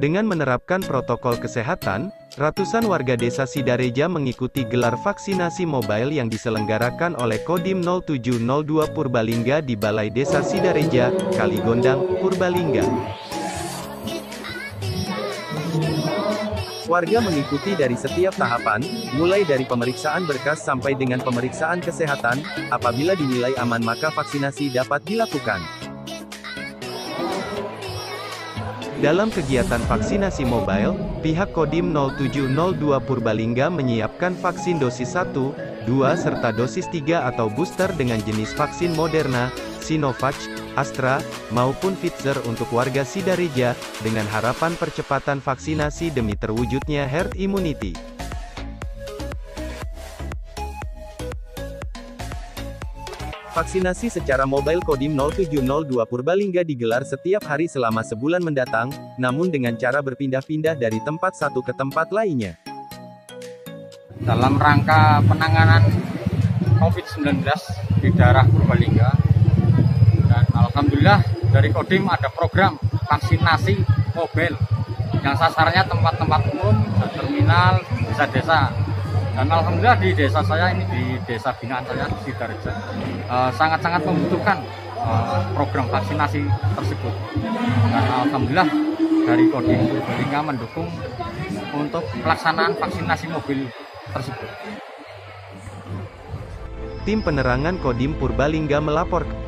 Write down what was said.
Dengan menerapkan protokol kesehatan, ratusan warga desa Sidareja mengikuti gelar vaksinasi mobile yang diselenggarakan oleh Kodim 0702 Purbalingga di Balai Desa Sidareja, Kaligondang, Purbalingga. Warga mengikuti dari setiap tahapan, mulai dari pemeriksaan berkas sampai dengan pemeriksaan kesehatan, apabila dinilai aman maka vaksinasi dapat dilakukan. Dalam kegiatan vaksinasi mobile, pihak Kodim 0702 Purbalingga menyiapkan vaksin dosis 1, 2 serta dosis 3 atau booster dengan jenis vaksin Moderna, Sinovac, Astra, maupun Pfizer untuk warga Sidareja, dengan harapan percepatan vaksinasi demi terwujudnya herd immunity. Vaksinasi secara mobile Kodim 0702 Purbalingga digelar setiap hari selama sebulan mendatang, namun dengan cara berpindah-pindah dari tempat satu ke tempat lainnya. Dalam rangka penanganan COVID-19 di daerah Purbalingga, dan Alhamdulillah dari Kodim ada program vaksinasi mobile yang sasarannya tempat-tempat umum, terminal, desa-desa, dan alhamdulillah di desa saya ini di desa binaan saya di Sidoarjo eh, sangat-sangat uh, membutuhkan uh, program vaksinasi tersebut dan alhamdulillah dari Kodim Purbalingga mendukung untuk pelaksanaan vaksinasi mobil tersebut. Tim penerangan Kodim Purbalingga melaporkan